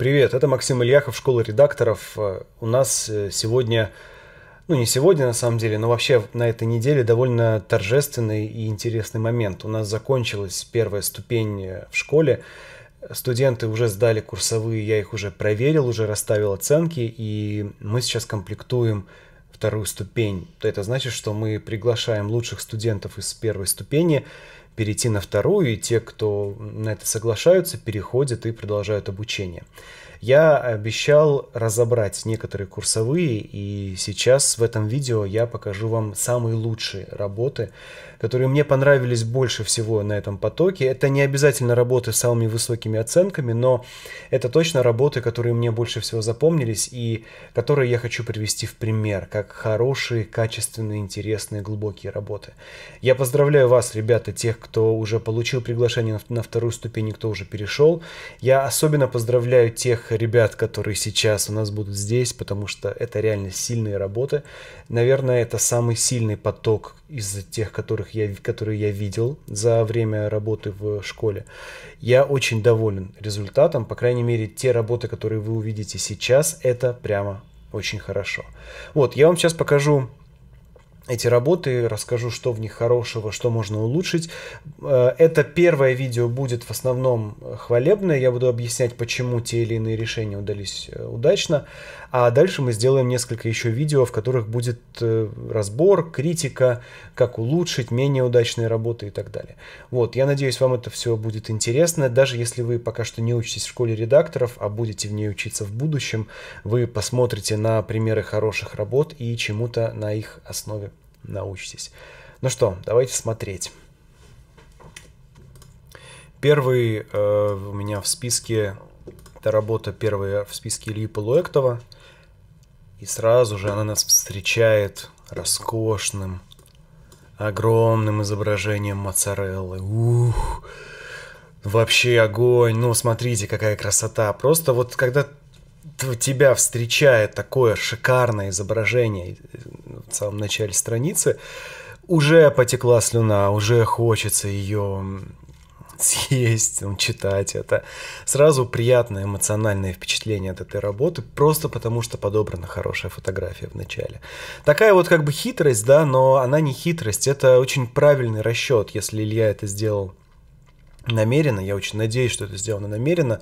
Привет, это Максим Ильяхов, школа редакторов. У нас э, сегодня, ну не сегодня на самом деле, но вообще на этой неделе довольно торжественный и интересный момент. У нас закончилась первая ступень э, в школе. Студенты уже сдали курсовые, я их уже проверил, уже расставил оценки, и мы сейчас комплектуем вторую ступень. Это значит, что мы приглашаем лучших студентов из первой ступени перейти на вторую, и те, кто на это соглашаются, переходят и продолжают обучение. Я обещал разобрать некоторые курсовые, и сейчас в этом видео я покажу вам самые лучшие работы, которые мне понравились больше всего на этом потоке. Это не обязательно работы с самыми высокими оценками, но это точно работы, которые мне больше всего запомнились и которые я хочу привести в пример, как хорошие, качественные, интересные, глубокие работы. Я поздравляю вас, ребята, тех, кто уже получил приглашение на вторую ступень кто уже перешел. Я особенно поздравляю тех ребят, которые сейчас у нас будут здесь, потому что это реально сильные работы. Наверное, это самый сильный поток из тех, которых я, которые я видел за время работы в школе. Я очень доволен результатом. По крайней мере, те работы, которые вы увидите сейчас, это прямо очень хорошо. Вот, я вам сейчас покажу эти работы, расскажу, что в них хорошего, что можно улучшить. Э, это первое видео будет в основном хвалебное, я буду объяснять, почему те или иные решения удались э, удачно, а дальше мы сделаем несколько еще видео, в которых будет э, разбор, критика, как улучшить менее удачные работы и так далее. Вот, я надеюсь, вам это все будет интересно, даже если вы пока что не учитесь в школе редакторов, а будете в ней учиться в будущем, вы посмотрите на примеры хороших работ и чему-то на их основе научитесь. Ну что, давайте смотреть. Первый э, у меня в списке, это работа первая в списке Ильи Полуэктова. И сразу же она нас встречает роскошным, огромным изображением моцареллы. Ух, вообще огонь. Ну, смотрите, какая красота. Просто вот когда тебя встречает такое шикарное изображение в самом начале страницы, уже потекла слюна, уже хочется ее съесть, читать это. Сразу приятное эмоциональное впечатление от этой работы, просто потому что подобрана хорошая фотография в начале. Такая вот как бы хитрость, да, но она не хитрость, это очень правильный расчет, если Илья это сделал намеренно, я очень надеюсь, что это сделано намеренно,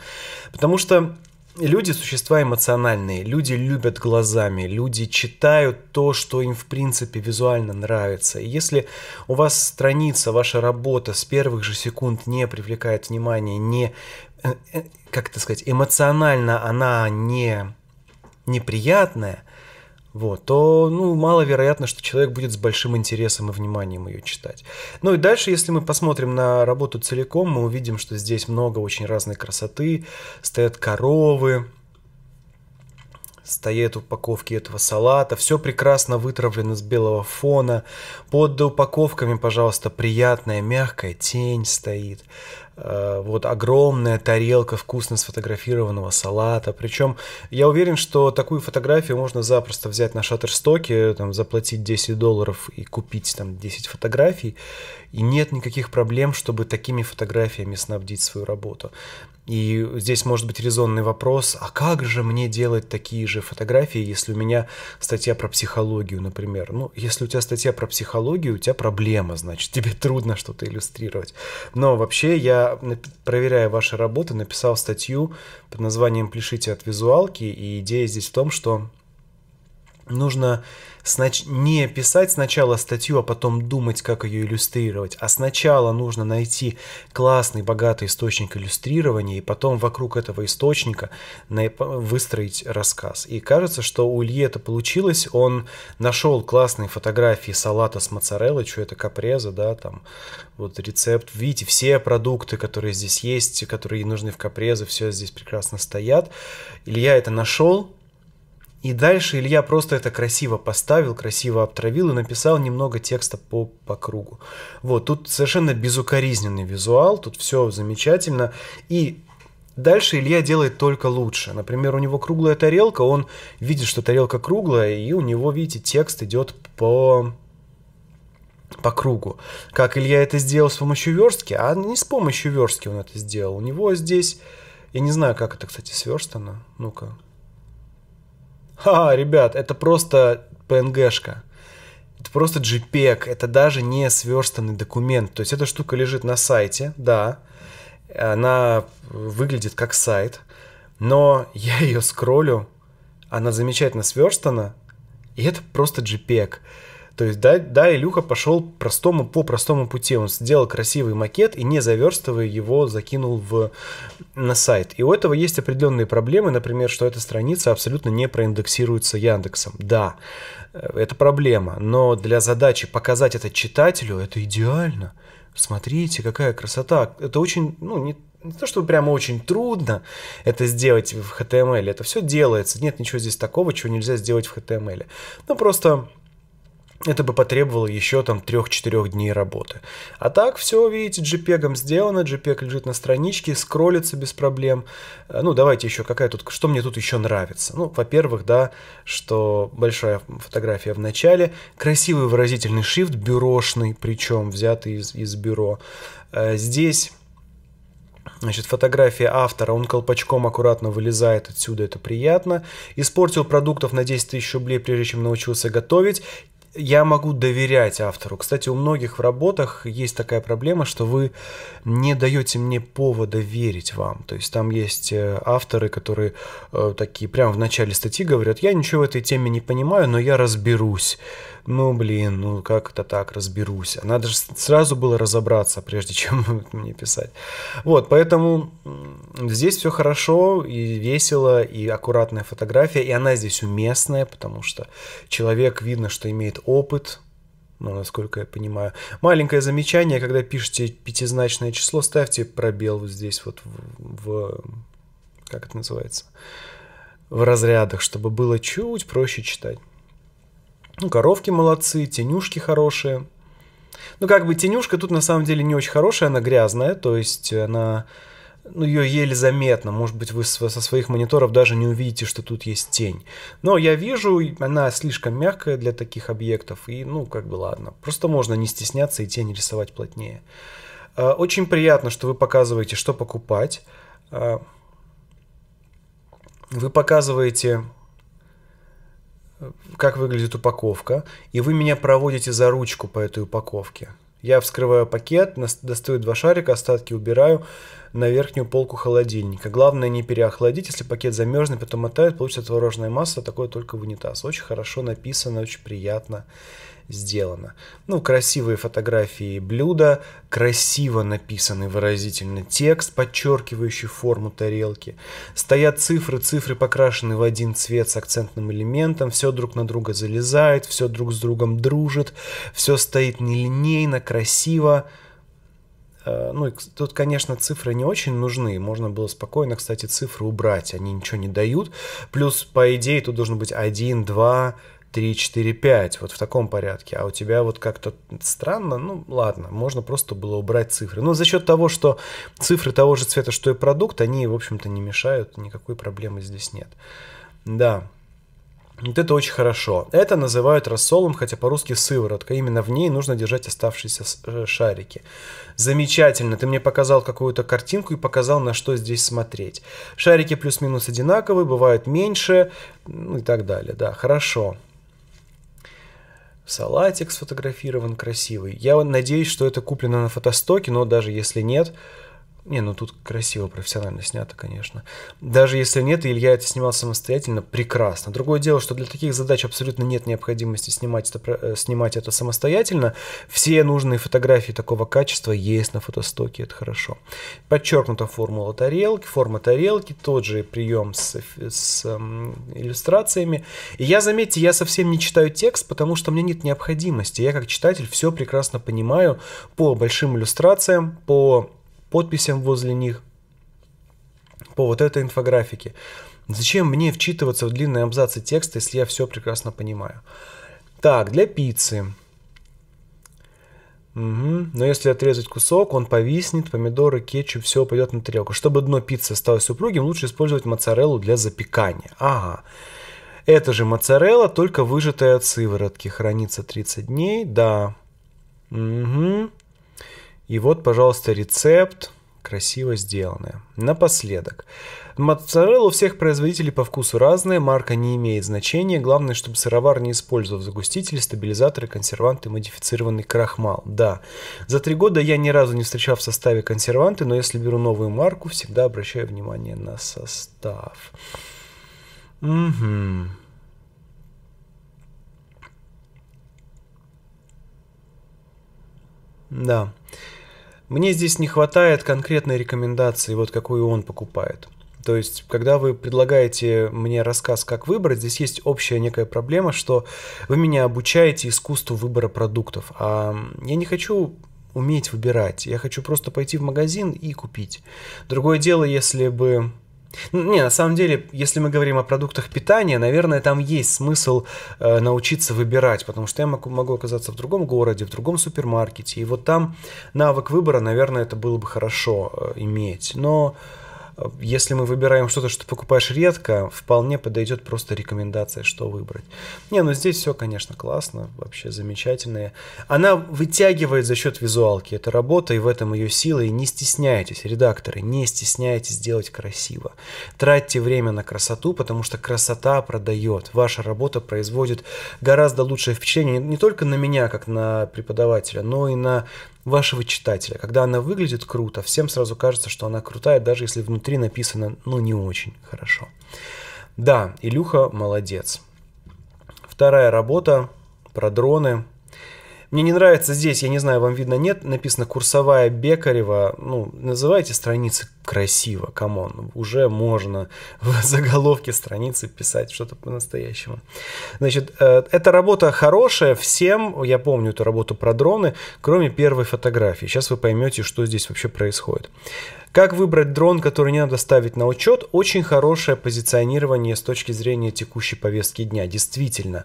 потому что люди существа эмоциональные, люди любят глазами, люди читают то, что им в принципе визуально нравится. И если у вас страница, ваша работа с первых же секунд не привлекает внимание, не, э, э, как это сказать, эмоционально она не неприятная, вот, то ну, маловероятно, что человек будет с большим интересом и вниманием ее читать. Ну и дальше, если мы посмотрим на работу целиком, мы увидим, что здесь много очень разной красоты, стоят коровы, стоят упаковки этого салата, все прекрасно вытравлено с белого фона, под упаковками, пожалуйста, приятная мягкая тень стоит, вот огромная тарелка вкусно сфотографированного салата. Причем я уверен, что такую фотографию можно запросто взять на Шаттерстоке, там, заплатить 10 долларов и купить там 10 фотографий. И нет никаких проблем, чтобы такими фотографиями снабдить свою работу. И здесь может быть резонный вопрос, а как же мне делать такие же фотографии, если у меня статья про психологию, например? Ну, если у тебя статья про психологию, у тебя проблема, значит, тебе трудно что-то иллюстрировать. Но вообще я, проверяя ваши работы, написал статью под названием «Пляшите от визуалки», и идея здесь в том, что нужно снач... не писать сначала статью, а потом думать, как ее иллюстрировать, а сначала нужно найти классный, богатый источник иллюстрирования, и потом вокруг этого источника выстроить рассказ. И кажется, что у Ильи это получилось, он нашел классные фотографии салата с моцареллой, что это капреза, да, там, вот рецепт, видите, все продукты, которые здесь есть, которые нужны в капрезе, все здесь прекрасно стоят. Илья это нашел, и дальше Илья просто это красиво поставил, красиво обтравил и написал немного текста по, по кругу. Вот, тут совершенно безукоризненный визуал, тут все замечательно. И дальше Илья делает только лучше. Например, у него круглая тарелка, он видит, что тарелка круглая, и у него, видите, текст идет по по кругу. Как Илья это сделал с помощью верстки, а не с помощью верстки он это сделал. У него здесь Я не знаю, как это, кстати, сверстано. Ну-ка. Ха, ребят, это просто PNG-шка. Это просто JPEG, это даже не сверстанный документ. То есть эта штука лежит на сайте, да, она выглядит как сайт, но я ее скроллю, она замечательно сверстана, и это просто JPEG. То есть, да, да, Илюха пошел простому по простому пути. Он сделал красивый макет и, не заверстывая его, закинул в, на сайт. И у этого есть определенные проблемы, например, что эта страница абсолютно не проиндексируется Яндексом. Да, э, это проблема, но для задачи показать это читателю, это идеально. Смотрите, какая красота. Это очень, ну, не, не то, что прямо очень трудно это сделать в HTML. Это все делается. Нет ничего здесь такого, чего нельзя сделать в HTML. Ну, просто это бы потребовало еще там 3-4 дней работы. А так все, видите, JPEG сделано, JPEG лежит на страничке, скроллится без проблем. Э, ну, давайте еще какая тут, что мне тут еще нравится. Ну, во-первых, да, что большая фотография в начале, красивый выразительный шрифт, бюрошный, причем взятый из, из бюро. Э, здесь Значит, фотография автора, он колпачком аккуратно вылезает отсюда, это приятно. Испортил продуктов на 10 тысяч рублей, прежде чем научился готовить я могу доверять автору. Кстати, у многих в работах есть такая проблема, что вы не даете мне повода верить вам. То есть там есть э, авторы, которые э, такие прямо в начале статьи говорят, я ничего в этой теме не понимаю, но я разберусь ну, блин, ну как это так, разберусь. Надо же сразу было разобраться, прежде чем мне писать. Вот, поэтому здесь все хорошо и весело, и аккуратная фотография, и она здесь уместная, потому что человек видно, что имеет опыт, ну, насколько я понимаю. Маленькое замечание, когда пишете пятизначное число, ставьте пробел вот здесь вот в, в как это называется, в разрядах, чтобы было чуть проще читать. Ну, коровки молодцы, тенюшки хорошие. Ну, как бы тенюшка тут на самом деле не очень хорошая, она грязная, то есть она, ну, ее еле заметно. Может быть, вы со своих мониторов даже не увидите, что тут есть тень. Но я вижу, она слишком мягкая для таких объектов, и, ну, как бы ладно. Просто можно не стесняться и тень рисовать плотнее. А, очень приятно, что вы показываете, что покупать. А, вы показываете как выглядит упаковка, и вы меня проводите за ручку по этой упаковке. Я вскрываю пакет, достаю два шарика, остатки убираю на верхнюю полку холодильника. Главное не переохладить, если пакет замерзнет, потом мотает, получится творожная масса, такое только в унитаз. Очень хорошо написано, очень приятно сделано. Ну, красивые фотографии блюда, красиво написанный выразительный текст, подчеркивающий форму тарелки. Стоят цифры, цифры покрашены в один цвет с акцентным элементом, все друг на друга залезает, все друг с другом дружит, все стоит нелинейно, красиво. Э, ну, тут, конечно, цифры не очень нужны. Можно было спокойно, кстати, цифры убрать. Они ничего не дают. Плюс, по идее, тут должно быть 1, 2, 3, 4, 5, вот в таком порядке, а у тебя вот как-то странно, ну ладно, можно просто было убрать цифры. Но за счет того, что цифры того же цвета, что и продукт, они, в общем-то, не мешают, никакой проблемы здесь нет. Да, вот это очень хорошо. Это называют рассолом, хотя по-русски сыворотка. Именно в ней нужно держать оставшиеся э, шарики. Замечательно. Ты мне показал какую-то картинку и показал, на что здесь смотреть. Шарики плюс-минус одинаковые, бывают меньше, ну и так далее. Да, хорошо. Салатик сфотографирован красивый. Я надеюсь, что это куплено на фотостоке, но даже если нет, не, ну тут красиво, профессионально снято, конечно. Даже если нет, Илья это снимал самостоятельно, прекрасно. Другое дело, что для таких задач абсолютно нет необходимости снимать это, э, снимать это самостоятельно. Все нужные фотографии такого качества есть на фотостоке, это хорошо. Подчеркнута формула тарелки, форма тарелки, тот же прием с, с эм, иллюстрациями. И я, заметьте, я совсем не читаю текст, потому что мне нет необходимости. Я как читатель все прекрасно понимаю по большим иллюстрациям, по подписям возле них, по вот этой инфографике. Зачем мне вчитываться в длинные абзацы текста, если я все прекрасно понимаю? Так, для пиццы. Угу. Но если отрезать кусок, он повиснет, помидоры, кетчуп, все упадет на тарелку. Чтобы дно пиццы осталось упругим, лучше использовать моцареллу для запекания. Ага. Это же моцарелла, только выжатая от сыворотки. Хранится 30 дней, да. Угу. И вот, пожалуйста, рецепт. красиво сделанная. Напоследок. Моцарелла у всех производителей по вкусу разная, марка не имеет значения. Главное, чтобы сыровар не использовал загустители, стабилизаторы, консерванты, модифицированный крахмал. Да, за три года я ни разу не встречал в составе консерванты, но если беру новую марку, всегда обращаю внимание на состав. Угу. Да. Мне здесь не хватает конкретной рекомендации, вот какую он покупает. То есть, когда вы предлагаете мне рассказ, как выбрать, здесь есть общая некая проблема, что вы меня обучаете искусству выбора продуктов. А я не хочу уметь выбирать. Я хочу просто пойти в магазин и купить. Другое дело, если бы не, на самом деле, если мы говорим о продуктах питания, наверное, там есть смысл э, научиться выбирать, потому что я могу, могу оказаться в другом городе, в другом супермаркете, и вот там навык выбора, наверное, это было бы хорошо э, иметь. Но если мы выбираем что-то, что покупаешь редко, вполне подойдет просто рекомендация, что выбрать. Не, ну здесь все, конечно, классно, вообще замечательно. Она вытягивает за счет визуалки. Это работа, и в этом ее сила. И не стесняйтесь, редакторы, не стесняйтесь делать красиво. Тратьте время на красоту, потому что красота продает. Ваша работа производит гораздо лучшее впечатление не только на меня, как на преподавателя, но и на вашего читателя. Когда она выглядит круто, всем сразу кажется, что она крутая, даже если внутри написано, ну, не очень хорошо. Да, Илюха молодец. Вторая работа про дроны – мне не нравится здесь, я не знаю, вам видно, нет, написано курсовая Бекарева. Ну, называйте страницы красиво, come on. Уже можно в заголовке страницы писать что-то по-настоящему. Значит, э, эта работа хорошая всем, я помню эту работу про дроны, кроме первой фотографии. Сейчас вы поймете, что здесь вообще происходит. Как выбрать дрон, который не надо ставить на учет? Очень хорошее позиционирование с точки зрения текущей повестки дня. Действительно,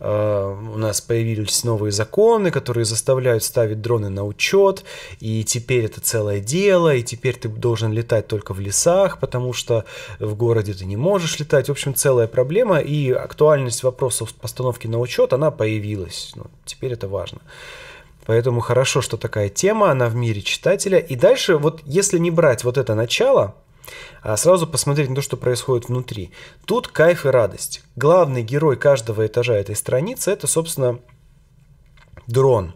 у нас появились новые законы, которые заставляют ставить дроны на учет, и теперь это целое дело, и теперь ты должен летать только в лесах, потому что в городе ты не можешь летать. В общем, целая проблема, и актуальность вопросов постановки на учет, она появилась. Ну, теперь это важно. Поэтому хорошо, что такая тема, она в мире читателя. И дальше, вот если не брать вот это начало, а сразу посмотреть на то, что происходит внутри. Тут кайф и радость. Главный герой каждого этажа этой страницы это, собственно, дрон.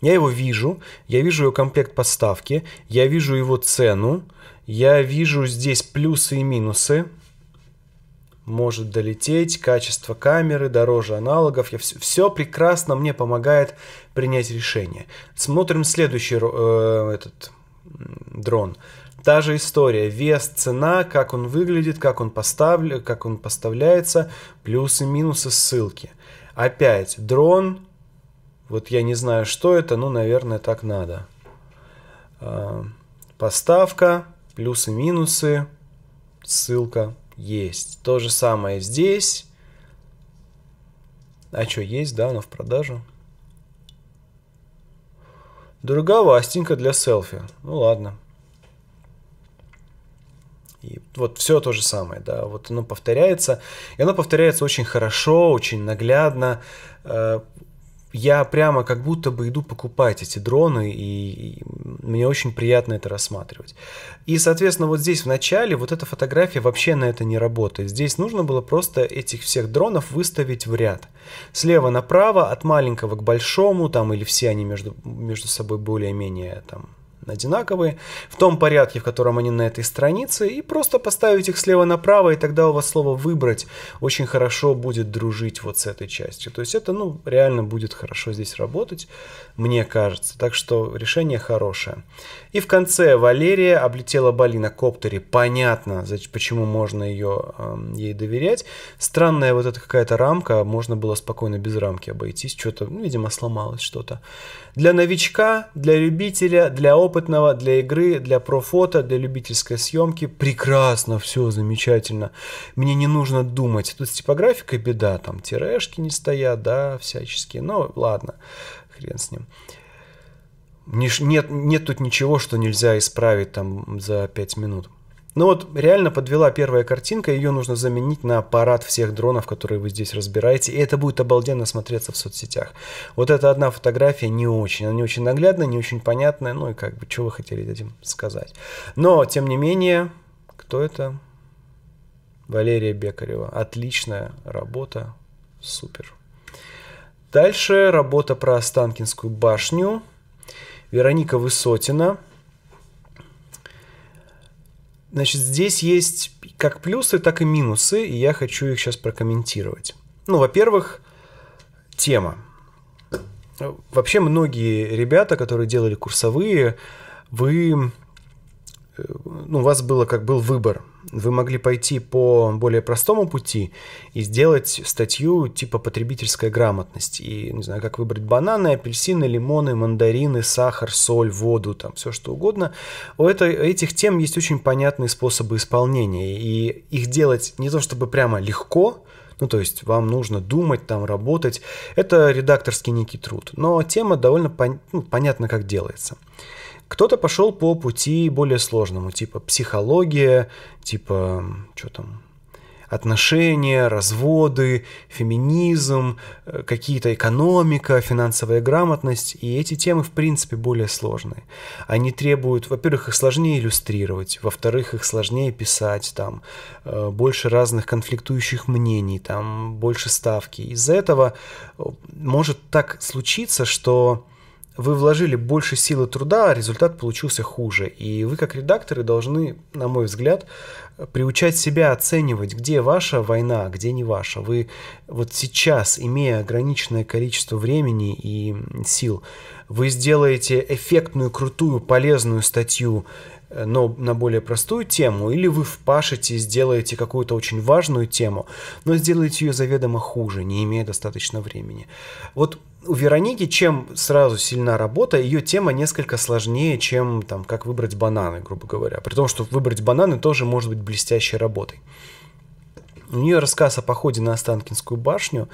Я его вижу, я вижу его комплект поставки, я вижу его цену, я вижу здесь плюсы и минусы, может долететь, качество камеры дороже аналогов. Я все, все прекрасно мне помогает принять решение. Смотрим следующий э, этот дрон. Та же история. Вес, цена, как он выглядит, как он, поставлю, как он поставляется, плюсы, минусы, ссылки. Опять дрон. Вот я не знаю, что это, но, наверное, так надо. Э, поставка, плюсы, минусы, ссылка, есть. То же самое здесь. А что, есть, да, но в продажу. Дороговастенько для селфи. Ну ладно. И вот все то же самое, да, вот оно повторяется, и оно повторяется очень хорошо, очень наглядно. Э, я прямо как будто бы иду покупать эти дроны, и, мне очень приятно это рассматривать. И, соответственно, вот здесь в начале вот эта фотография вообще на это не работает. Здесь нужно было просто этих всех дронов выставить в ряд. Слева направо, от маленького к большому, там, или все они между, между собой более-менее там одинаковые, в том порядке, в котором они на этой странице, и просто поставить их слева направо, и тогда у вас слово «выбрать» очень хорошо будет дружить вот с этой частью. То есть это, ну, реально будет хорошо здесь работать, мне кажется. Так что решение хорошее. И в конце Валерия облетела Бали на коптере. Понятно, почему можно ее, э, ей доверять. Странная вот эта какая-то рамка, можно было спокойно без рамки обойтись. Что-то, ну, видимо, сломалось что-то. Для новичка, для любителя, для опытного, для игры, для профото, для любительской съемки прекрасно, все замечательно. Мне не нужно думать. Тут с типографикой беда, там тирешки не стоят, да, всяческие. Но ладно, хрен с ним. Нет, нет тут ничего, что нельзя исправить там за 5 минут. Ну вот реально подвела первая картинка, ее нужно заменить на аппарат всех дронов, которые вы здесь разбираете, и это будет обалденно смотреться в соцсетях. Вот эта одна фотография не очень, она не очень наглядная, не очень понятная, ну и как бы, что вы хотели этим сказать. Но, тем не менее, кто это? Валерия Бекарева. Отличная работа, супер. Дальше работа про Останкинскую башню. Вероника Высотина – Значит, здесь есть как плюсы, так и минусы, и я хочу их сейчас прокомментировать. Ну, во-первых, тема. Вообще многие ребята, которые делали курсовые, вы ну, у вас было как был выбор. Вы могли пойти по более простому пути и сделать статью типа потребительская грамотность. И, не знаю, как выбрать бананы, апельсины, лимоны, мандарины, сахар, соль, воду, там все что угодно. У это, этих тем есть очень понятные способы исполнения. И их делать не то чтобы прямо легко, ну, то есть вам нужно думать, там работать. Это редакторский некий труд. Но тема довольно пон- ну, понятна, как делается. Кто-то пошел по пути более сложному, типа психология, типа, что там, отношения, разводы, феминизм, э, какие-то экономика, финансовая грамотность. И эти темы, в принципе, более сложные. Они требуют, во-первых, их сложнее иллюстрировать, во-вторых, их сложнее писать, там, э, больше разных конфликтующих мнений, там, больше ставки. Из-за этого э, может так случиться, что вы вложили больше силы труда, а результат получился хуже. И вы, как редакторы, должны, на мой взгляд, приучать себя оценивать, где ваша война, где не ваша. Вы вот сейчас, имея ограниченное количество времени и сил, вы сделаете эффектную, крутую, полезную статью, э, но на более простую тему, или вы впашете, сделаете какую-то очень важную тему, но сделаете ее заведомо хуже, не имея достаточно времени. Вот у Вероники чем сразу сильна работа, ее тема несколько сложнее, чем там, как выбрать бананы, грубо говоря. При том, что выбрать бананы тоже может быть блестящей работой. У нее рассказ о походе на Останкинскую башню,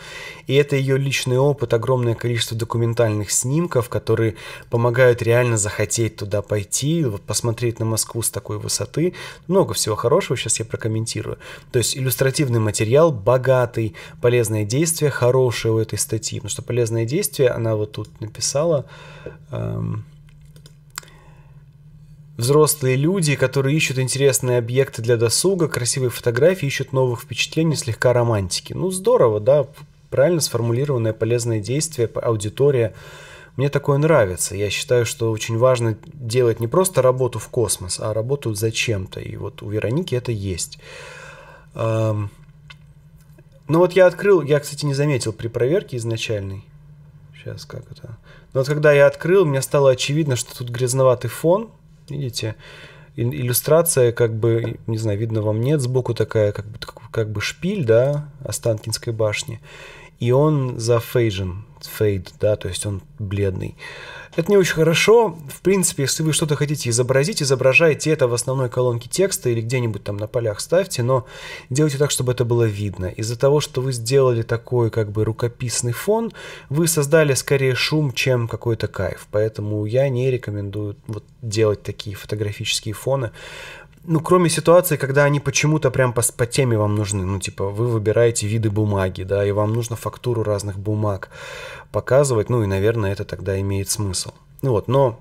и это ее личный опыт, огромное количество документальных снимков, которые помогают реально захотеть туда пойти, посмотреть на Москву с такой высоты. Много всего хорошего, сейчас я прокомментирую. То есть иллюстративный материал богатый, полезное действие хорошее у этой статьи, потому что полезное действие она вот тут написала... Эм, Взрослые люди, которые ищут интересные объекты для досуга, красивые фотографии, ищут новых впечатлений, слегка романтики. Ну, здорово, да, правильно сформулированное полезное действие, аудитория. Мне такое нравится. Я считаю, что очень важно делать не просто работу в космос, а работу зачем-то. И вот у Вероники это есть. Ну вот я открыл, я, кстати, не заметил при проверке изначальной. Сейчас как это. Но вот когда я открыл, мне стало очевидно, что тут грязноватый фон, Видите? Иллюстрация, как бы, не знаю, видно вам нет, сбоку такая, как бы, как бы шпиль, да, Останкинской башни. И он зафейджен, фейд, да, то есть он бледный. Это не очень хорошо. В принципе, если вы что-то хотите изобразить, изображайте это в основной колонке текста или где-нибудь там на полях ставьте, но делайте так, чтобы это было видно. Из-за того, что вы сделали такой как бы рукописный фон, вы создали скорее шум, чем какой-то кайф. Поэтому я не рекомендую вот делать такие фотографические фоны ну, кроме ситуации, когда они почему-то прям по, по теме вам нужны. Ну, типа, вы выбираете виды бумаги, да, и вам нужно фактуру разных бумаг показывать, ну, и, наверное, это тогда имеет смысл. Ну вот, но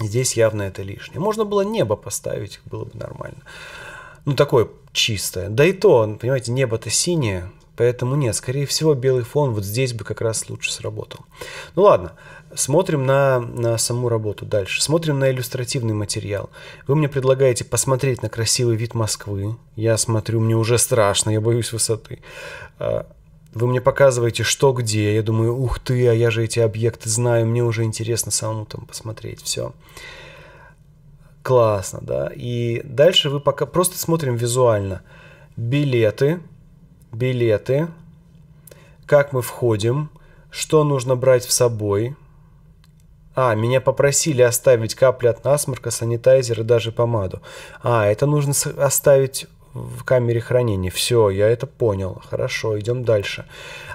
здесь явно это лишнее. Можно было небо поставить, было бы нормально. Ну, такое чистое. Да и то, понимаете, небо-то синее, поэтому нет, скорее всего, белый фон вот здесь бы как раз лучше сработал. Ну, ладно. Смотрим на, на саму работу дальше. Смотрим на иллюстративный материал. Вы мне предлагаете посмотреть на красивый вид Москвы. Я смотрю, мне уже страшно, я боюсь высоты. А, вы мне показываете, что где. Я думаю, ух ты, а я же эти объекты знаю, мне уже интересно самому там посмотреть. Все. Классно, да. И дальше вы пока просто смотрим визуально. Билеты, билеты, как мы входим, что нужно брать с собой, а, меня попросили оставить капли от насморка, санитайзер и даже помаду. А, это нужно оставить в камере хранения. Все, я это понял. Хорошо, идем дальше.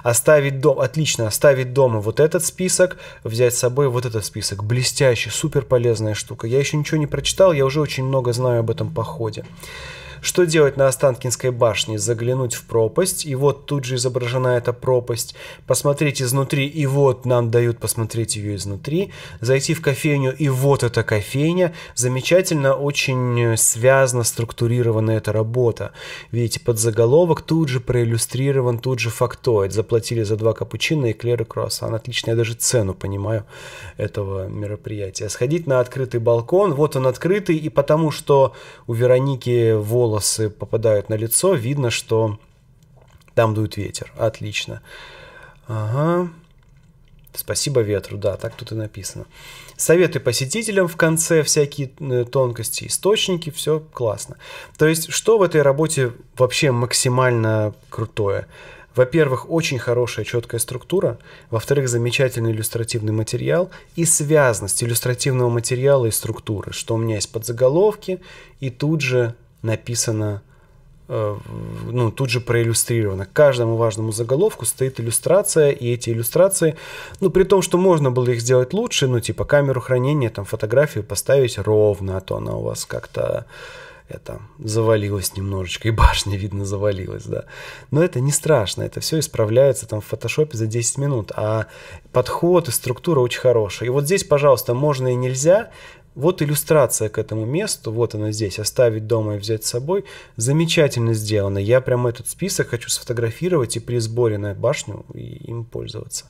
Оставить дом. Отлично, оставить дома вот этот список, взять с собой вот этот список. Блестящий, супер полезная штука. Я еще ничего не прочитал, я уже очень много знаю об этом походе. Что делать на Останкинской башне? Заглянуть в пропасть, и вот тут же изображена эта пропасть. Посмотреть изнутри, и вот нам дают посмотреть ее изнутри. Зайти в кофейню, и вот эта кофейня. Замечательно, очень связано, структурирована эта работа. Видите, под заголовок тут же проиллюстрирован, тут же фактоид. Заплатили за два капучино и клер и круассан. Отлично, я даже цену понимаю этого мероприятия. Сходить на открытый балкон, вот он открытый, и потому что у Вероники волосы волосы попадают на лицо, видно, что там дует ветер. Отлично. Ага. Спасибо ветру, да, так тут и написано. Советы посетителям в конце, всякие э, тонкости, источники, все классно. То есть, что в этой работе вообще максимально крутое? Во-первых, очень хорошая четкая структура. Во-вторых, замечательный иллюстративный материал и связность иллюстративного материала и структуры, что у меня есть подзаголовки и тут же написано, э, ну, тут же проиллюстрировано. К каждому важному заголовку стоит иллюстрация, и эти иллюстрации, ну, при том, что можно было их сделать лучше, ну, типа камеру хранения, там, фотографию поставить ровно, а то она у вас как-то это завалилась немножечко, и башня, видно, завалилась, да. Но это не страшно, это все исправляется там в фотошопе за 10 минут, а подход и структура очень хорошая. И вот здесь, пожалуйста, можно и нельзя, вот иллюстрация к этому месту, вот она здесь, оставить дома и взять с собой. Замечательно сделано. Я прям этот список хочу сфотографировать и при сборе на башню им пользоваться.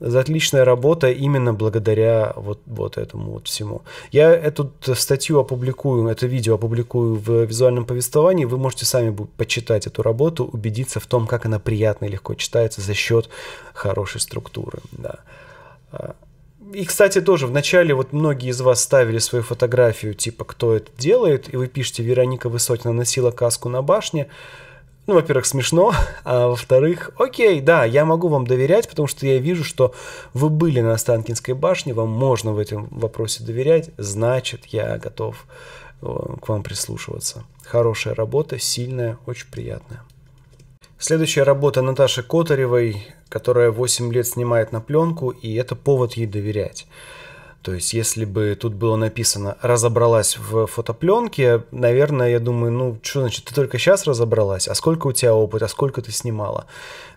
Отличная работа именно благодаря вот, вот этому вот всему. Я эту статью опубликую, это видео опубликую в визуальном повествовании. Вы можете сами почитать эту работу, убедиться в том, как она приятно и легко читается за счет хорошей структуры. Да. И, кстати, тоже в начале вот многие из вас ставили свою фотографию, типа, кто это делает, и вы пишете, Вероника Высотина носила каску на башне. Ну, во-первых, смешно, а во-вторых, окей, да, я могу вам доверять, потому что я вижу, что вы были на Останкинской башне, вам можно в этом вопросе доверять, значит, я готов э, к вам прислушиваться. Хорошая работа, сильная, очень приятная. Следующая работа Наташи Котаревой, которая 8 лет снимает на пленку, и это повод ей доверять. То есть, если бы тут было написано «разобралась в фотопленке», наверное, я думаю, ну, что значит, ты только сейчас разобралась, а сколько у тебя опыт, а сколько ты снимала?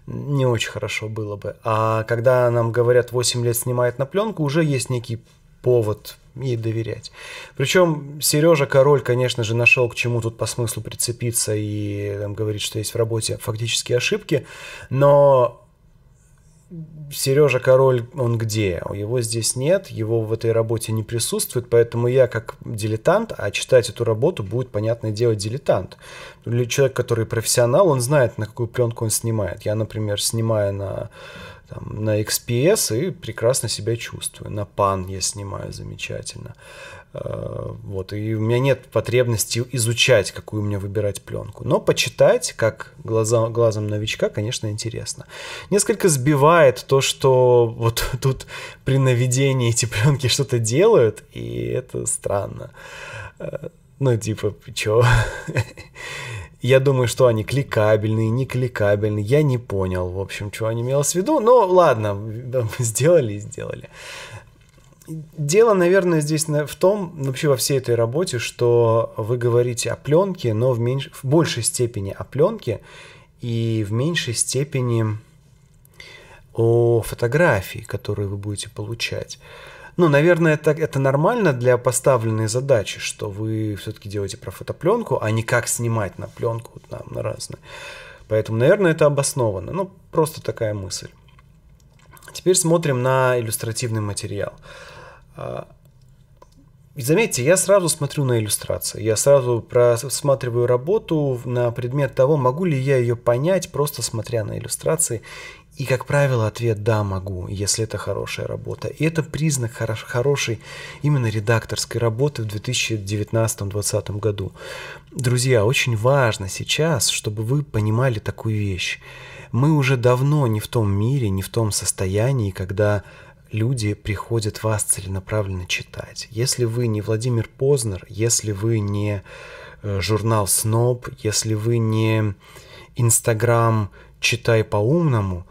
Не очень хорошо было бы. А когда нам говорят 8 лет снимает на пленку, уже есть некий повод ей доверять. Причем Сережа Король, конечно же, нашел к чему тут по смыслу прицепиться и там, говорит, что есть в работе фактические ошибки, но Сережа Король, он где? Его здесь нет, его в этой работе не присутствует, поэтому я как дилетант, а читать эту работу будет, понятное дело, дилетант. Человек, который профессионал, он знает, на какую пленку он снимает. Я, например, снимаю на там, на XPS и прекрасно себя чувствую. На PAN я снимаю замечательно. Э, вот, и у меня нет потребности изучать, какую мне выбирать пленку. Но почитать, как глаза, глазом новичка, конечно, интересно. Несколько сбивает то, что вот тут при наведении эти пленки что-то делают, и это странно. Э, ну, типа, чё? Я думаю, что они кликабельные, не кликабельные. Я не понял, в общем, что они имелось в виду. Но ладно, сделали и сделали. Дело, наверное, здесь в том, вообще во всей этой работе, что вы говорите о пленке, но в, меньш... в большей степени о пленке и в меньшей степени о фотографии, которую вы будете получать. Ну, наверное, это, это нормально для поставленной задачи, что вы все-таки делаете про фотопленку, а не как снимать на пленку на, на разные. Поэтому, наверное, это обосновано. Ну, просто такая мысль. Теперь смотрим на иллюстративный материал. И заметьте, я сразу смотрю на иллюстрации. Я сразу просматриваю работу на предмет того, могу ли я ее понять, просто смотря на иллюстрации, и, как правило, ответ «да, могу», если это хорошая работа. И это признак хорош, хорошей именно редакторской работы в 2019-2020 году. Друзья, очень важно сейчас, чтобы вы понимали такую вещь. Мы уже давно не в том мире, не в том состоянии, когда люди приходят вас целенаправленно читать. Если вы не Владимир Познер, если вы не э, журнал Сноб, если вы не Инстаграм «Читай по-умному»,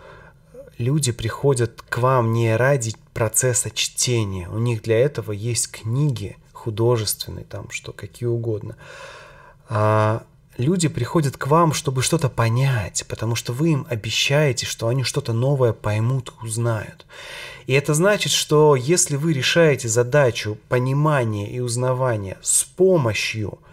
люди приходят к вам не ради процесса чтения. У них для этого есть книги художественные, там что, какие угодно. А люди приходят к вам, чтобы что-то понять, потому что вы им обещаете, что они что-то новое поймут, узнают. И это значит, что если вы решаете задачу понимания и узнавания с помощью –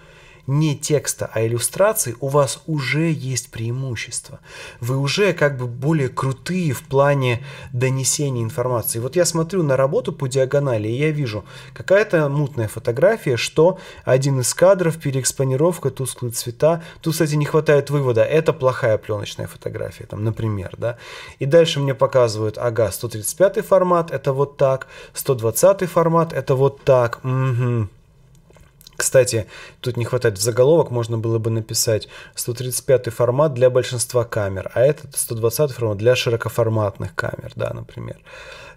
не текста, а иллюстраций, у вас уже есть преимущество. Вы уже как бы более крутые в плане донесения информации. Вот я смотрю на работу по диагонали, и я вижу какая-то мутная фотография, что один из кадров, переэкспонировка, тусклые цвета. Тут, кстати, не хватает вывода, это плохая пленочная фотография, там, например, да. И дальше мне показывают, ага, 135 формат, это вот так, 120 формат, это вот так, угу. Кстати, тут не хватает в заголовок, можно было бы написать 135 формат для большинства камер, а этот 120 формат для широкоформатных камер, да, например.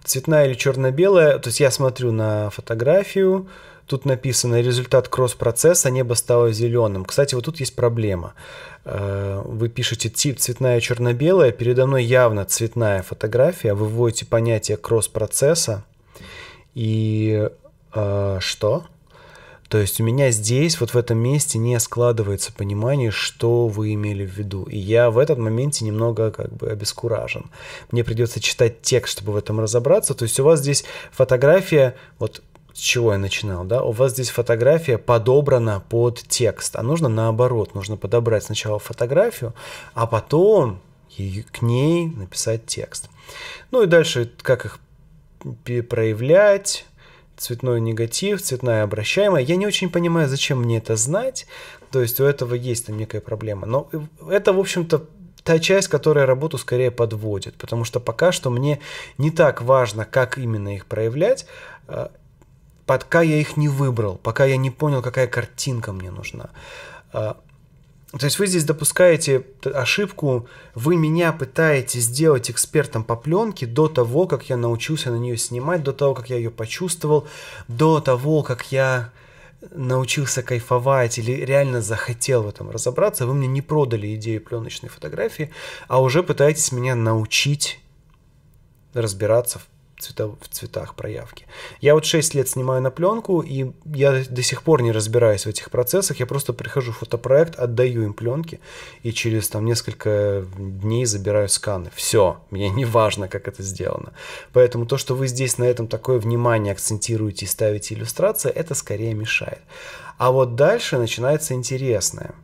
Цветная или черно-белая, то есть я смотрю на фотографию, тут написано результат кросс-процесса, небо стало зеленым. Кстати, вот тут есть проблема. Э, вы пишете тип цветная черно-белая, передо мной явно цветная фотография, вы вводите понятие кросс-процесса, и э, что? То есть у меня здесь, вот в этом месте не складывается понимание, что вы имели в виду. И я в этом моменте немного как бы обескуражен. Мне придется читать текст, чтобы в этом разобраться. То есть у вас здесь фотография, вот с чего я начинал, да, у вас здесь фотография подобрана под текст, а нужно наоборот, нужно подобрать сначала фотографию, а потом к ней написать текст. Ну и дальше, как их проявлять, цветной негатив, цветная обращаемая. Я не очень понимаю, зачем мне это знать. То есть у этого есть там некая проблема. Но это, в общем-то, та часть, которая работу скорее подводит. Потому что пока что мне не так важно, как именно их проявлять, а, пока я их не выбрал, пока я не понял, какая картинка мне нужна. То есть вы здесь допускаете ошибку, вы меня пытаетесь сделать экспертом по пленке до того, как я научился на нее снимать, до того, как я ее почувствовал, до того, как я научился кайфовать или реально захотел в этом разобраться, вы мне не продали идею пленочной фотографии, а уже пытаетесь меня научить разбираться в цвета, в цветах проявки. Я вот 6 лет снимаю на пленку, и я до сих пор не разбираюсь в этих процессах. Я просто прихожу в фотопроект, отдаю им пленки, и через там несколько дней забираю сканы. Все, мне не важно, как это сделано. Поэтому то, что вы здесь на этом такое внимание акцентируете и ставите иллюстрации, это скорее мешает. А вот дальше начинается интересное.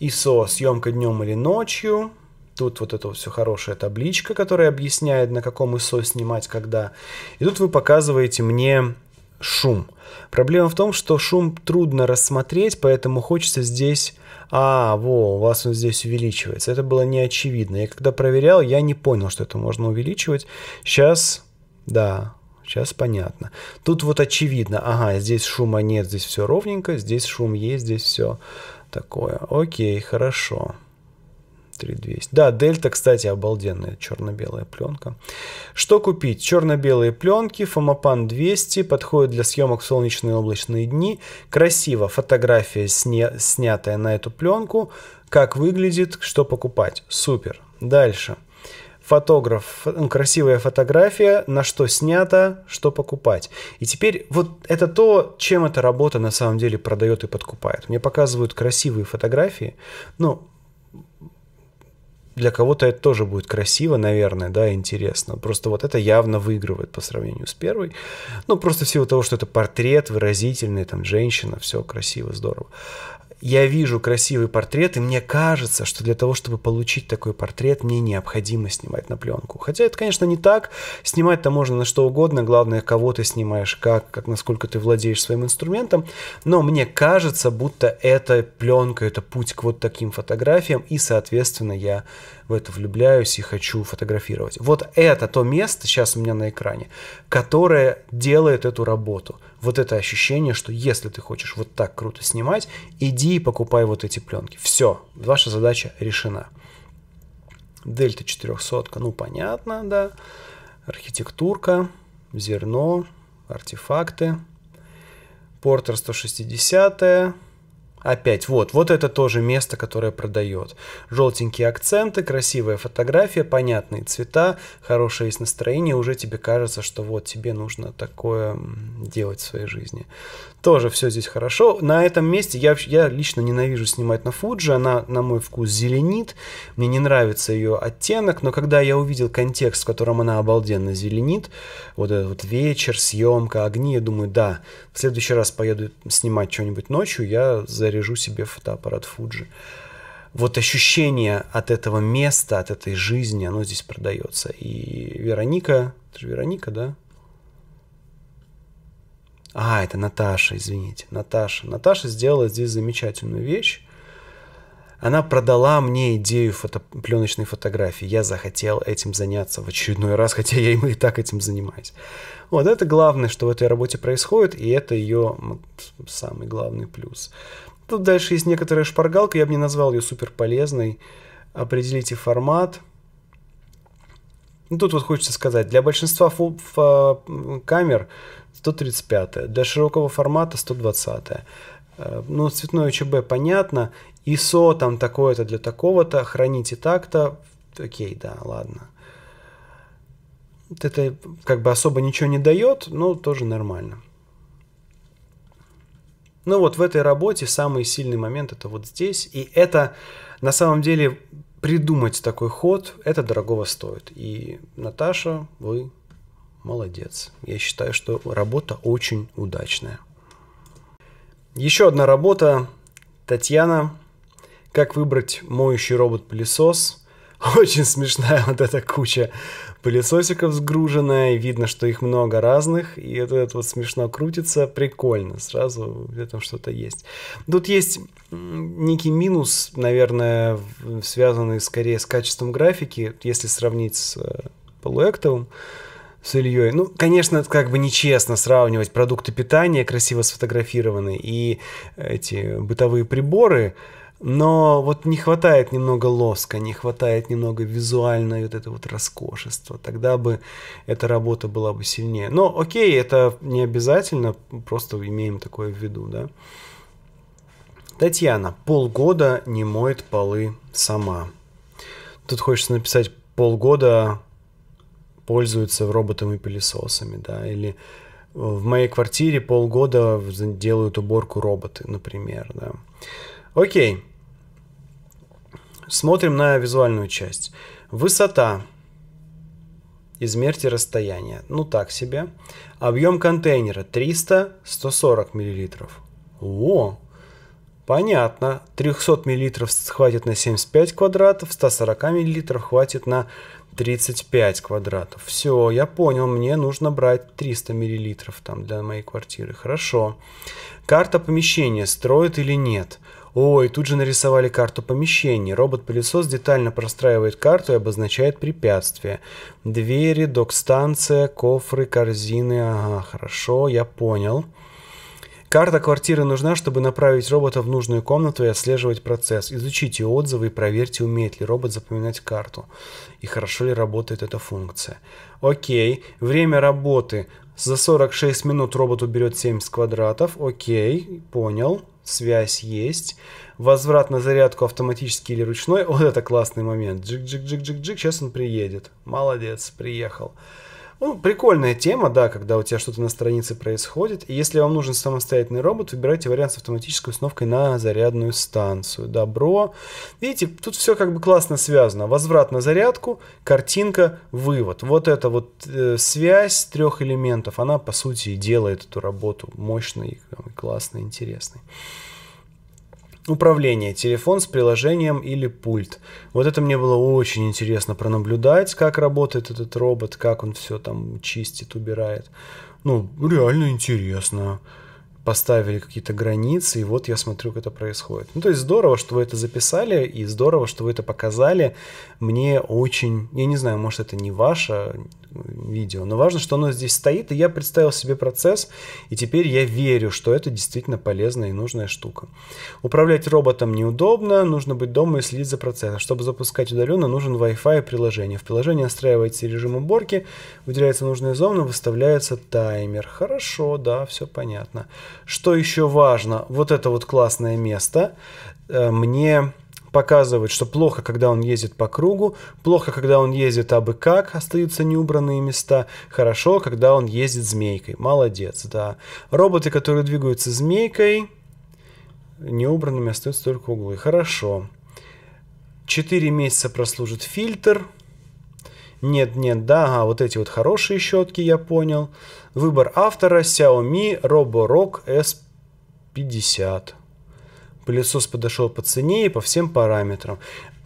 ISO съемка днем или ночью, Тут вот это все хорошая табличка, которая объясняет, на каком ISO снимать, когда. И тут вы показываете мне шум. Проблема в том, что шум трудно рассмотреть, поэтому хочется здесь... А, во, у вас он здесь увеличивается. Это было не очевидно. Я когда проверял, я не понял, что это можно увеличивать. Сейчас, да, сейчас понятно. Тут вот очевидно. Ага, здесь шума нет, здесь все ровненько, здесь шум есть, здесь все такое. Окей, хорошо. 3200. Да, Дельта, кстати, обалденная черно-белая пленка. Что купить? Черно-белые пленки, Фомопан 200, подходит для съемок в солнечные облачные дни. Красиво, фотография сня снятая на эту пленку. Как выглядит, что покупать? Супер. Дальше. Фотограф, красивая фотография, на что снято, что покупать. И теперь вот это то, чем эта работа на самом деле продает и подкупает. Мне показывают красивые фотографии, ну, для кого-то это тоже будет красиво, наверное, да, интересно. Просто вот это явно выигрывает по сравнению с первой. Ну, просто в силу того, что это портрет выразительный, там, женщина, все красиво, здорово я вижу красивый портрет, и мне кажется, что для того, чтобы получить такой портрет, мне необходимо снимать на пленку. Хотя это, конечно, не так. Снимать-то можно на что угодно. Главное, кого ты снимаешь, как, как насколько ты владеешь своим инструментом. Но мне кажется, будто эта пленка, это путь к вот таким фотографиям, и, соответственно, я в это влюбляюсь и хочу фотографировать. Вот это то место сейчас у меня на экране, которое делает эту работу. Вот это ощущение, что если ты хочешь вот так круто снимать, иди и покупай вот эти пленки. Все, ваша задача решена. Дельта 400, ну понятно, да. Архитектурка, зерно, артефакты. Портер 160, Опять, вот, вот это тоже место, которое продает. Желтенькие акценты, красивая фотография, понятные цвета, хорошее есть настроение, уже тебе кажется, что вот тебе нужно такое делать в своей жизни. Тоже все здесь хорошо. На этом месте я, я лично ненавижу снимать на Fuji, она на мой вкус зеленит, мне не нравится ее оттенок, но когда я увидел контекст, в котором она обалденно зеленит, вот этот вот вечер, съемка, огни, я думаю, да, в следующий раз поеду снимать что-нибудь ночью, я заряжу себе фотоаппарат Fuji вот ощущение от этого места, от этой жизни, оно здесь продается. И Вероника, это же Вероника, да? А, это Наташа, извините. Наташа. Наташа сделала здесь замечательную вещь. Она продала мне идею фото пленочной фотографии. Я захотел этим заняться в очередной раз, хотя я и так этим занимаюсь. Вот это главное, что в этой работе происходит, и это ее самый главный плюс. Тут дальше есть некоторая шпаргалка, я бы не назвал ее супер полезной. Определите формат. Тут вот хочется сказать, для большинства камер 135, для широкого формата 120. Э, ну, цветное ЧБ понятно, ISO там такое-то для такого-то, храните так-то, окей, да, ладно. Это как бы особо ничего не дает, но тоже нормально. Ну вот в этой работе самый сильный момент это вот здесь. И это на самом деле придумать такой ход, это дорогого стоит. И Наташа, вы Молодец. Я считаю, что работа очень удачная. Еще одна работа. Татьяна. Как выбрать моющий робот-пылесос. Очень смешная вот эта куча пылесосиков сгруженная. Видно, что их много разных. И это, это вот смешно крутится. Прикольно. Сразу в этом что-то есть. Тут есть некий минус, наверное, связанный скорее с качеством графики, если сравнить с э, полуэктовым с Ильей. Ну, конечно, как бы нечестно сравнивать продукты питания, красиво сфотографированные, и эти бытовые приборы, но вот не хватает немного лоска, не хватает немного визуальной вот это вот роскошества. Тогда бы эта работа была бы сильнее. Но окей, это не обязательно, просто имеем такое в виду, да. Татьяна полгода не моет полы сама. Тут хочется написать полгода пользуются роботами пылесосами, да, или в моей квартире полгода делают уборку роботы, например, да. Окей. Смотрим на визуальную часть. Высота. Измерьте расстояние. Ну так себе. Объем контейнера 300-140 миллилитров. О, понятно. 300 миллилитров хватит на 75 квадратов, 140 миллилитров хватит на 35 квадратов. Все, я понял, мне нужно брать 300 миллилитров там для моей квартиры. Хорошо. Карта помещения строит или нет? Ой, тут же нарисовали карту помещения. Робот-пылесос детально простраивает карту и обозначает препятствия. Двери, док-станция, кофры, корзины. Ага, хорошо, я понял. Карта квартиры нужна, чтобы направить робота в нужную комнату и отслеживать процесс. Изучите отзывы и проверьте, умеет ли робот запоминать карту и хорошо ли работает эта функция. Окей, время работы. За 46 минут робот уберет 70 квадратов. Окей, понял. Связь есть. Возврат на зарядку автоматический или ручной. Вот это классный момент. Джик-джик-джик-джик-джик. Сейчас он приедет. Молодец, приехал. Ну, прикольная тема, да, когда у тебя что-то на странице происходит. И если вам нужен самостоятельный робот, выбирайте вариант с автоматической установкой на зарядную станцию. Добро. Видите, тут все как бы классно связано. Возврат на зарядку, картинка, вывод. Вот эта вот э, связь трех элементов, она по сути и делает эту работу мощной, классной, интересной. Управление. Телефон с приложением или пульт. Вот это мне было очень интересно пронаблюдать, как работает этот робот, как он все там чистит, убирает. Ну, реально интересно поставили какие-то границы, и вот я смотрю, как это происходит. Ну, то есть здорово, что вы это записали, и здорово, что вы это показали. Мне очень, я не знаю, может, это не ваше видео, но важно, что оно здесь стоит, и я представил себе процесс, и теперь я верю, что это действительно полезная и нужная штука. Управлять роботом неудобно, нужно быть дома и следить за процессом. Чтобы запускать удаленно, нужен Wi-Fi и приложение. В приложении настраивается режим уборки, выделяется нужная зона, выставляется таймер. Хорошо, да, все понятно. Что еще важно? Вот это вот классное место. Э, мне показывает, что плохо, когда он ездит по кругу, плохо, когда он ездит абы как, остаются неубранные места, хорошо, когда он ездит змейкой. Молодец, да. Роботы, которые двигаются змейкой, неубранными остаются только углы. Хорошо. Четыре месяца прослужит фильтр. Нет, нет, да, ага, вот эти вот хорошие щетки, я понял. Выбор автора Xiaomi Roborock S50. Пылесос подошел по цене и по всем параметрам.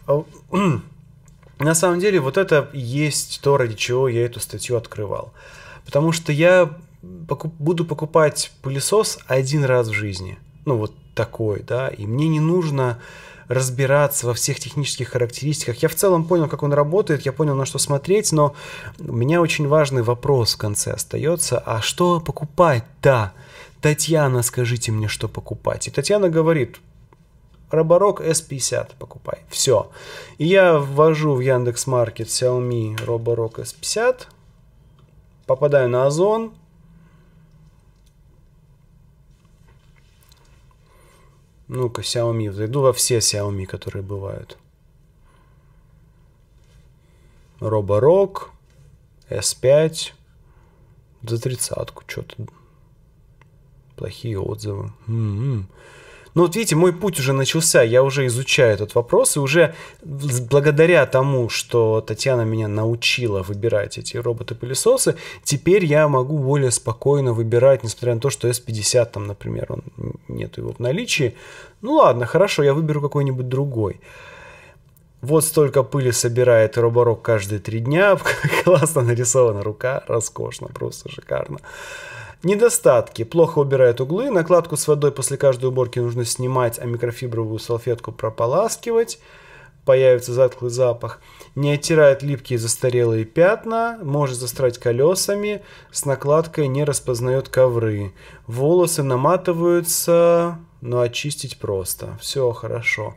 А, на самом деле, вот это есть то, ради чего я эту статью открывал. Потому что я покуп, буду покупать пылесос один раз в жизни. Ну, вот такой, да. И мне не нужно разбираться во всех технических характеристиках. Я в целом понял, как он работает, я понял, на что смотреть, но у меня очень важный вопрос в конце остается. А что покупать? Да. Татьяна, скажите мне, что покупать. И Татьяна говорит, Роборок S50 покупай. Все. И я ввожу в Яндекс Маркет Xiaomi Roborock S50. Попадаю на Озон. Ну-ка, Xiaomi. Зайду во все Xiaomi, которые бывают. Роборок S5 за тридцатку. Что-то плохие отзывы. М-м-м. Но вот видите, мой путь уже начался, я уже изучаю этот вопрос, и уже благодаря тому, что Татьяна меня научила выбирать эти роботы-пылесосы, теперь я могу более спокойно выбирать, несмотря на то, что S50 там, например, он, нет его в наличии. Ну ладно, хорошо, я выберу какой-нибудь другой. Вот столько пыли собирает роборок каждые три дня. Классно нарисована рука, роскошно, просто шикарно. Недостатки. Плохо убирает углы. Накладку с водой после каждой уборки нужно снимать, а микрофибровую салфетку прополаскивать. Появится затхлый запах. Не оттирает липкие застарелые пятна. Может застрять колесами. С накладкой не распознает ковры. Волосы наматываются, но очистить просто. Все хорошо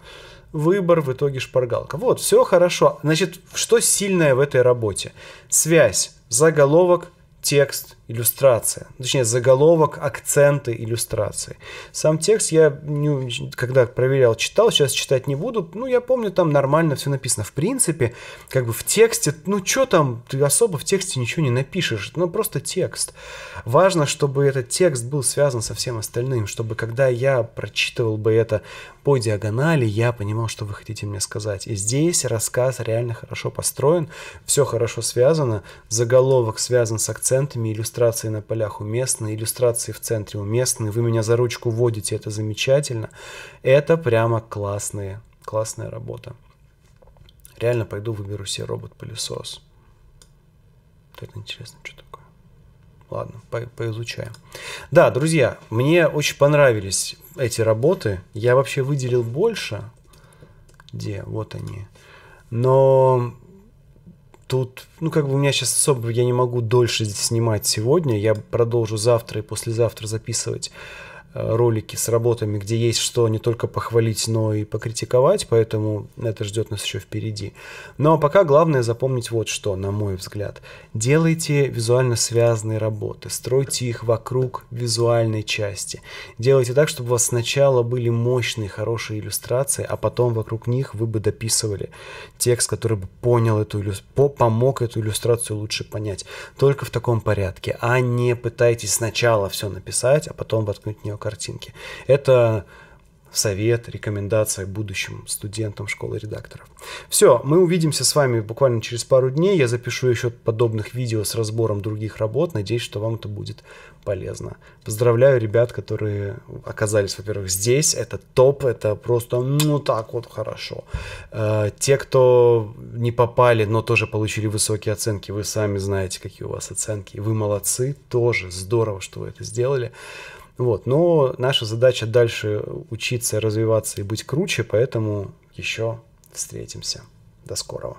выбор, в итоге шпаргалка. Вот, все хорошо. Значит, что сильное в этой работе? Связь, заголовок, текст, иллюстрация. Точнее, заголовок, акценты, иллюстрации. Сам текст я, ну, когда проверял, читал, сейчас читать не буду. Ну, я помню, там нормально все написано. В принципе, как бы в тексте, ну, что там, ты особо в тексте ничего не напишешь. Ну, просто текст. Важно, чтобы этот текст был связан со всем остальным, чтобы когда я прочитывал бы это по диагонали, я понимал, что вы хотите мне сказать. И здесь рассказ реально хорошо построен, все хорошо связано, заголовок связан с акцентами, иллюстрациями, иллюстрации на полях уместны, иллюстрации в центре уместны, вы меня за ручку водите, это замечательно. Это прямо классная, классная работа. Реально пойду выберу себе робот-пылесос. Это интересно, что такое. Ладно, по поизучаем. Да, друзья, мне очень понравились эти работы. Я вообще выделил больше. Где? Вот они. Но тут, ну, как бы у меня сейчас особо, я не могу дольше снимать сегодня, я продолжу завтра и послезавтра записывать ролики с работами, где есть что не только похвалить, но и покритиковать, поэтому это ждет нас еще впереди. Но пока главное запомнить вот что, на мой взгляд. Делайте визуально связанные работы, стройте их вокруг визуальной части. Делайте так, чтобы у вас сначала были мощные, хорошие иллюстрации, а потом вокруг них вы бы дописывали текст, который бы понял эту иллюстрацию, помог эту иллюстрацию лучше понять. Только в таком порядке, а не пытайтесь сначала все написать, а потом воткнуть в нее картинки. Это совет, рекомендация будущим студентам школы редакторов. Все, мы увидимся с вами буквально через пару дней. Я запишу еще подобных видео с разбором других работ. Надеюсь, что вам это будет полезно. Поздравляю ребят, которые оказались, во-первых, здесь. Это топ, это просто, ну, так вот хорошо. Э, те, кто не попали, но тоже получили высокие оценки, вы сами знаете, какие у вас оценки. Вы молодцы, тоже здорово, что вы это сделали. Вот, но наша задача дальше учиться, развиваться и быть круче, поэтому еще встретимся. До скорого.